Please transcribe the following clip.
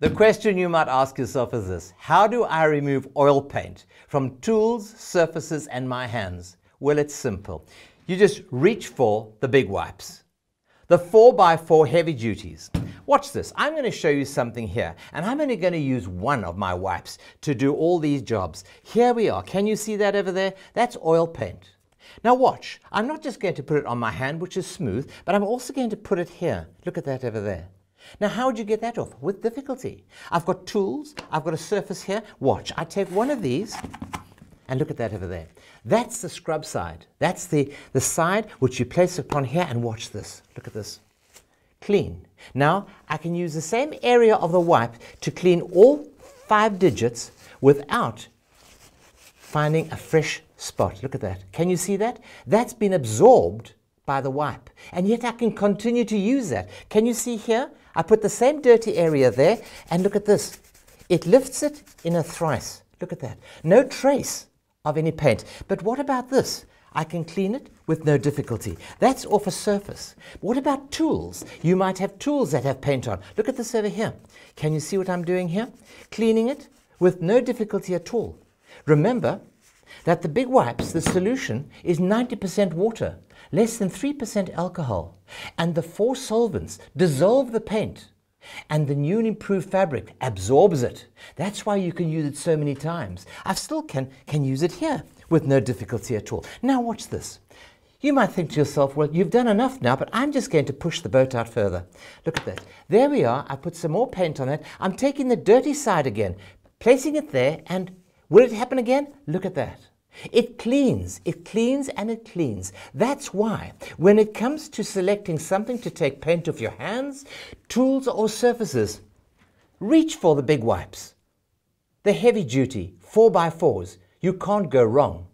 The question you might ask yourself is this How do I remove oil paint from tools, surfaces, and my hands? Well, it's simple. You just reach for the big wipes, the 4x4 heavy duties. Watch this. I'm going to show you something here, and I'm only going to use one of my wipes to do all these jobs. Here we are. Can you see that over there? That's oil paint. Now watch. I'm not just going to put it on my hand, which is smooth, but I'm also going to put it here. Look at that over there. Now, how would you get that off? With difficulty. I've got tools, I've got a surface here. Watch, I take one of these, and look at that over there. That's the scrub side. That's the, the side which you place upon here, and watch this. Look at this. Clean. Now, I can use the same area of the wipe to clean all five digits without finding a fresh spot. Look at that. Can you see that? That's been absorbed by the wipe. And yet I can continue to use that. Can you see here? I put the same dirty area there, and look at this. It lifts it in a thrice. Look at that. No trace of any paint. But what about this? I can clean it with no difficulty. That's off a surface. What about tools? You might have tools that have paint on. Look at this over here. Can you see what I'm doing here? Cleaning it with no difficulty at all. Remember that the big wipes, the solution is 90% water less than 3% alcohol, and the four solvents dissolve the paint, and the new and improved fabric absorbs it. That's why you can use it so many times. I still can, can use it here with no difficulty at all. Now watch this. You might think to yourself, well, you've done enough now, but I'm just going to push the boat out further. Look at that. There we are. I put some more paint on it. I'm taking the dirty side again, placing it there, and will it happen again? Look at that. It cleans, it cleans and it cleans. That's why when it comes to selecting something to take paint off your hands, tools or surfaces, reach for the big wipes. The heavy duty 4x4s, you can't go wrong.